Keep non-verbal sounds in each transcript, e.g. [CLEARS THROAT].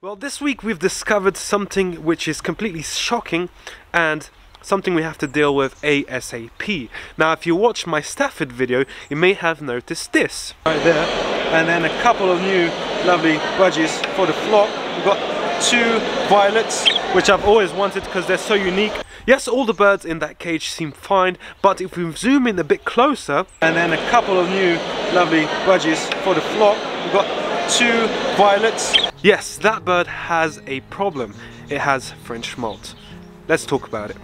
Well, this week we've discovered something which is completely shocking and something we have to deal with ASAP. Now, if you watched my Stafford video, you may have noticed this. Right there, and then a couple of new lovely budgies for the flock. We've got two violets, which I've always wanted because they're so unique. Yes, all the birds in that cage seem fine, but if we zoom in a bit closer, and then a couple of new lovely budgies for the flock. We've got two violets Yes, that bird has a problem. It has French molt. Let's talk about it.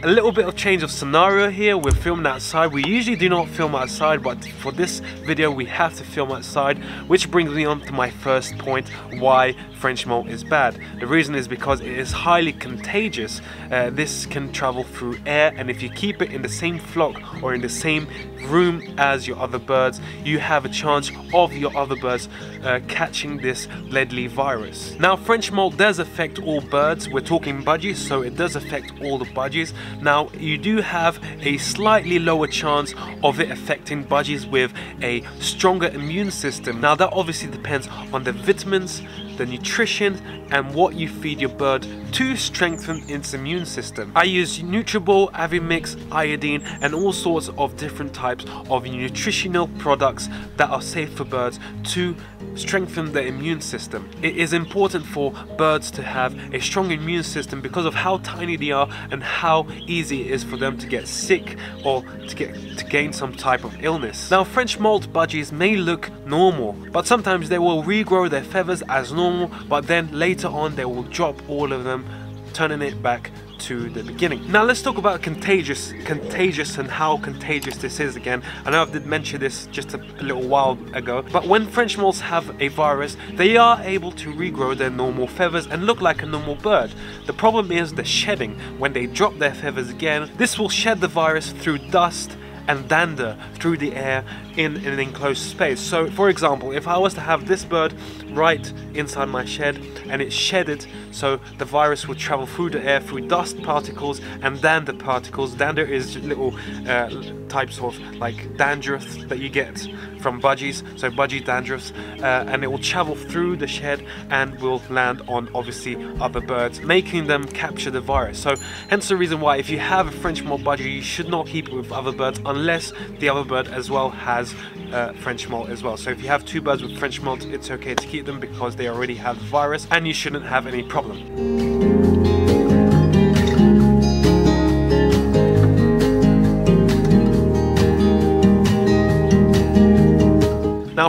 A little bit of change of scenario here. We're filming outside. We usually do not film outside, but for this video, we have to film outside, which brings me on to my first point, why French molt is bad. The reason is because it is highly contagious. Uh, this can travel through air, and if you keep it in the same flock or in the same room as your other birds, you have a chance of your other birds uh, catching this deadly virus. Now, French molt does affect all birds. We're talking budgies, so it does affect all the budgies. Now, you do have a slightly lower chance of it affecting budgies with a stronger immune system. Now, that obviously depends on the vitamins, the nutrition and what you feed your bird to strengthen its immune system. I use Nutriball, Avimix, iodine and all sorts of different types of nutritional products that are safe for birds to strengthen their immune system. It is important for birds to have a strong immune system because of how tiny they are and how easy it is for them to get sick or to get to gain some type of illness. Now French molt budgies may look normal but sometimes they will regrow their feathers as normal but then later on they will drop all of them turning it back to the beginning. Now let's talk about contagious, contagious and how contagious this is again. I know I did mention this just a, little while ago, but when French moths have a virus, they are able to regrow their normal feathers and look like a normal bird. The problem is the shedding. When they drop their feathers again, this will shed the virus through dust and dander through the air in, an enclosed space. So for example, if I was to have this bird right inside my shed and it shedded so the virus would travel through the air through dust particles and dander particles. Dander is little uh, types of like dandruff that you get from budgies, so budgie dandruffs, uh, and it will travel through the shed and will land on obviously other birds, making them capture the virus. So hence the reason why if you have a French molt budgie, you should not keep it with other birds unless the other bird as well has uh, French molt as well. So if you have two birds with French molt, it's okay to keep them because they already have the virus and you shouldn't have any problem.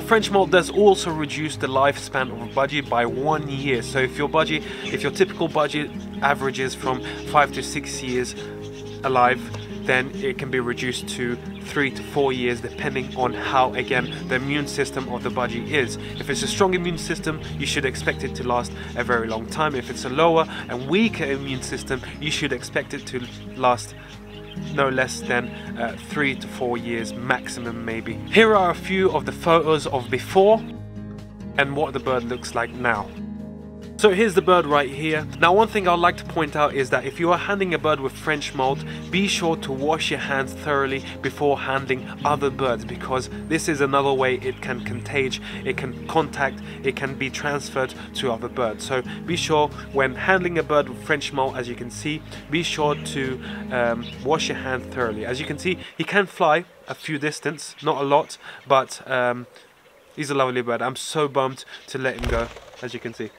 French molt does also reduce the lifespan of a budgie by one year. So if your budgie, if your typical budgie averages from five to six years alive, then it can be reduced to three to four years depending on how again the immune system of the budgie is. If it's a strong immune system, you should expect it to last a very long time. If it's a lower and weaker immune system, you should expect it to last no less than uh, three to four years maximum maybe. Here are a few of the photos of before and what the bird looks like now. So here's the bird right here. Now one thing I'd like to point out is that if you are handling a bird with French molt, be sure to wash your hands thoroughly before handling other birds because this is another way it can contage, it can contact, it can be transferred to other birds. So be sure when handling a bird with French molt, as you can see, be sure to um, wash your hand thoroughly. As you can see, he can fly a few distance, not a lot, but um, he's a lovely bird. I'm so bummed to let him go, as you can see.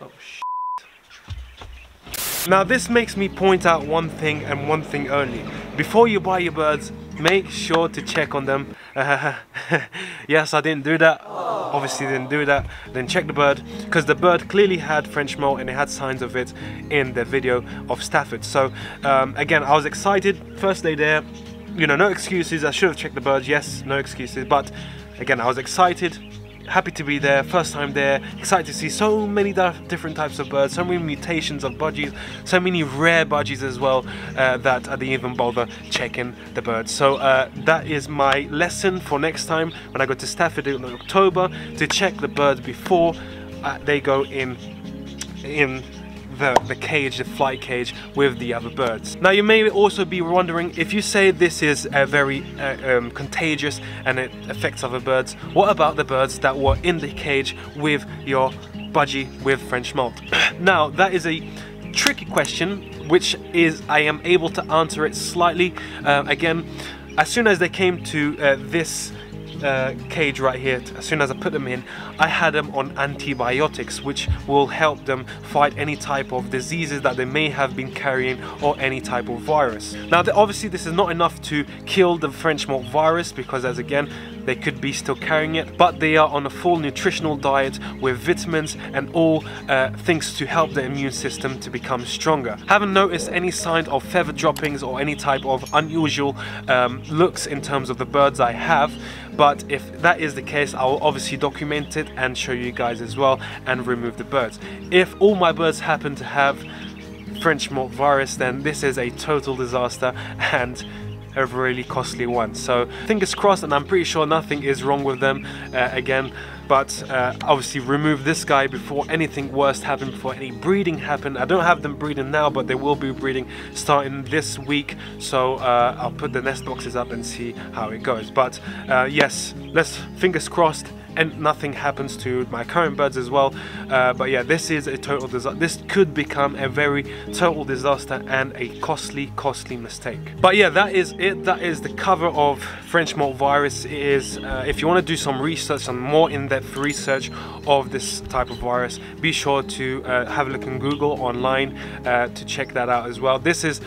Oh Now this makes me point out one thing and one thing only. Before you buy your birds, make sure to check on them. [LAUGHS] yes, I didn't do that. Obviously didn't do that. Then check the bird because the bird clearly had French molt and it had signs of it in the video of Stafford. So um, again, I was excited. First day there, you know, no excuses. I should have checked the birds. Yes, no excuses. But again, I was excited happy to be there, first time there, excited to see so many different types of birds, so many mutations of budgies, so many rare budgies as well uh, that I didn't even bother checking the birds. So uh, that is my lesson for next time when I go to Stafford in October to check the birds before uh, they go in in the, the cage, the flight cage with the other birds. Now you may also be wondering if you say this is very uh, um, contagious and it affects other birds, what about the birds that were in the cage with your budgie with French molt? [CLEARS THROAT] now that is a tricky question which is I am able to answer it slightly. Uh, again, as soon as they came to uh, this uh, cage right here, as soon as I put them in, I had them on antibiotics, which will help them fight any type of diseases that they may have been carrying or any type of virus. Now, obviously, this is not enough to kill the French molt virus because, as again, they could be still carrying it, but they are on a full nutritional diet with vitamins and all uh, things to help the immune system to become stronger. Haven't noticed any sign of feather droppings or any type of unusual um, looks in terms of the birds I have, but if that is the case, I'll obviously document it and show you guys as well and remove the birds. If all my birds happen to have French molt virus, then this is a total disaster and a really costly one. So fingers crossed and I'm pretty sure nothing is wrong with them uh, again but uh, obviously remove this guy before anything worse happened, before any breeding happened. I don't have them breeding now, but they will be breeding starting this week. So uh, I'll put the nest boxes up and see how it goes. But uh, yes, let's fingers crossed and nothing happens to my current birds as well. Uh, but yeah this is a total disaster this could become a very total disaster and a costly costly mistake. But yeah that is it. That is the cover of French molt virus. It is uh, if you want to do some research some more in-depth research of this type of virus be sure to uh, have a look in Google online uh, to check that out as well. This is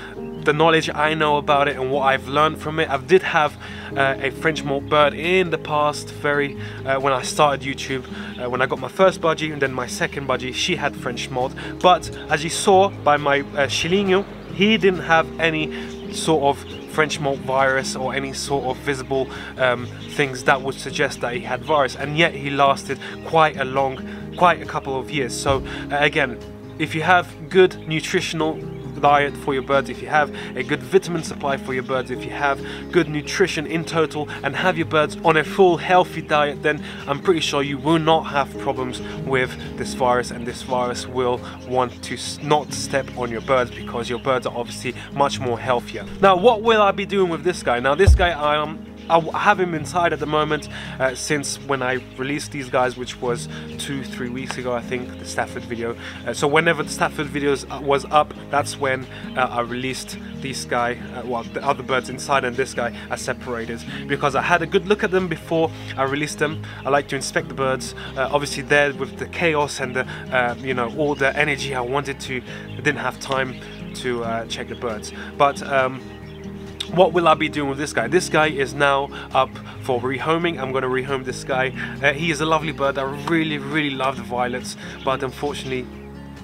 the knowledge I know about it and what I've learned from it. I did have uh, a French molt bird in the past, very uh, when I started YouTube, uh, when I got my first budgie and then my second budgie, she had French molt. But as you saw by my uh, Chilinho, he didn't have any sort of French molt virus or any sort of visible um, things that would suggest that he had virus and yet he lasted quite a long quite a couple of years so uh, again if you have good nutritional diet for your birds, if you have a good vitamin supply for your birds, if you have good nutrition in total and have your birds on a full healthy diet, then I'm pretty sure you will not have problems with this virus and this virus will want to not step on your birds because your birds are obviously much more healthier. Now what will I be doing with this guy? Now this guy I am I have him inside at the moment uh, since when I released these guys, which was two, three weeks ago, I think, the Stafford video. Uh, so whenever the Stafford videos uh, was up, that's when uh, I released these guy, uh, well, the other birds inside and this guy are separated because I had a good look at them before I released them. I like to inspect the birds. Obviously there with the chaos and the, you know, all the energy I wanted to, I didn't have time to check the birds. But um, what will I be doing with this guy? This guy is now up for rehoming. I'm going to rehome this guy. Uh, he is a lovely bird. I really, really love the violets, but unfortunately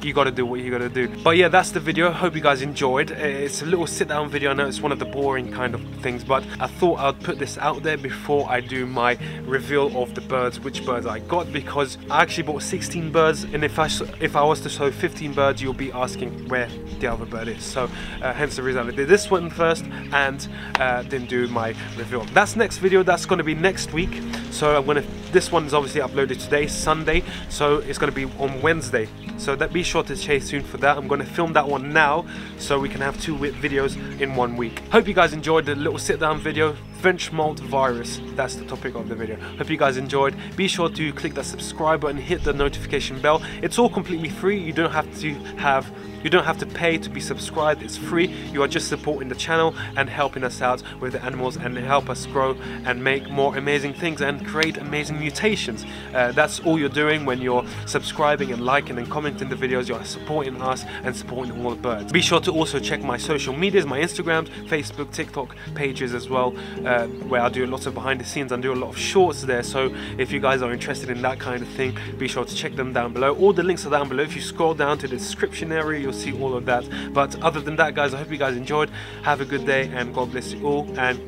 you got to do what you got to do. But yeah, that's the video. Hope you guys enjoyed. It's a little sit down video. I know it's one of the boring kind of things, but I thought I'd put this out there before I do my reveal of the birds, which birds I got, because I actually bought 16 birds, and if I if I was to show 15 birds, you'll be asking where the other bird is. So uh, hence the reason I did this one first and uh, didn't do my reveal. That's next video. That's going to be next week. So I'm gonna. This one is obviously uploaded today, Sunday. So it's going to be on Wednesday. So that be sure to chase soon for that. I'm going to film that one now so we can have two videos in one week. Hope you guys enjoyed the little sit down video. French molt virus, that's the topic of the video. Hope you guys enjoyed. Be sure to click that subscribe button, hit the notification bell. It's all completely free. You don't have to have you don't have to pay to be subscribed, it's free. You are just supporting the channel and helping us out with the animals and help us grow and make more amazing things and create amazing mutations. Uh, that's all you're doing when you're subscribing and liking and commenting the videos. You're supporting us and supporting all the birds. Be sure to also check my social medias, my Instagrams, Facebook, TikTok pages as well. Uh, uh, where I do lots of behind the scenes and do a lot of shorts there. So if you guys are interested in that kind of thing, be sure to check them down below. All the links are down below. If you scroll down to the description area, you'll see all of that. But other than that, guys, I hope you guys enjoyed. Have a good day and God bless you all. And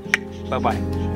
bye bye.